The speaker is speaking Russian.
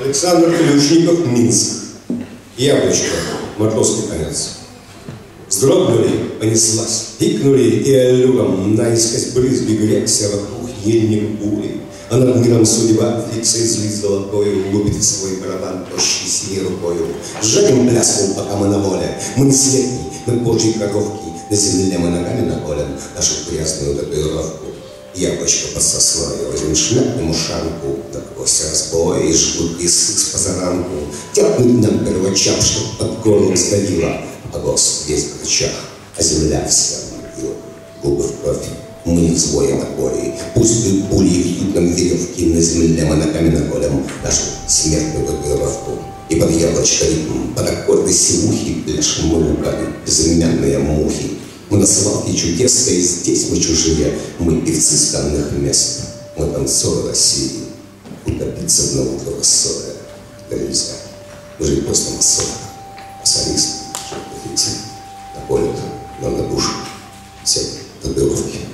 Александр Ключников, Минск. Яблочко, матросский конец. Вздрогнули, понеслась, пикнули и аллюром наискось брызги грязь, а вокруг ельник бури. А над миром судьба фиксой злит золотою, Лупит свой барабан тощей синей рукою. Сжатим пляску, пока мы на воле, Мы не слепни, мы божьи коровки, На земле мы ногами наколем Нашу грязную татуировку. Яблочко под сосною, возьмем шляпному шанку, Так вовсе разбой, и жгут лисы с позаранку. Тяпнуть нам первочам, чтоб под горлом сдавило, А голос весь в кричах, а земля вся могила. Губы в кровь, мы не взвоем от боли. Пусть бьют пули и вьют нам веревки на земле, мы ногами наколем нашу смертную татуировку. И под яблочко ритм, под аккорды сивухи пляшем мы луками, безымянные мухи. Многославный чудес, и здесь мы чужие, мы певцы странных мест, мы танцоры России, утопиться в науках ссоры. Друзья, мы же просто массоры, а солист, что на поле, нам на душу, все татуировки.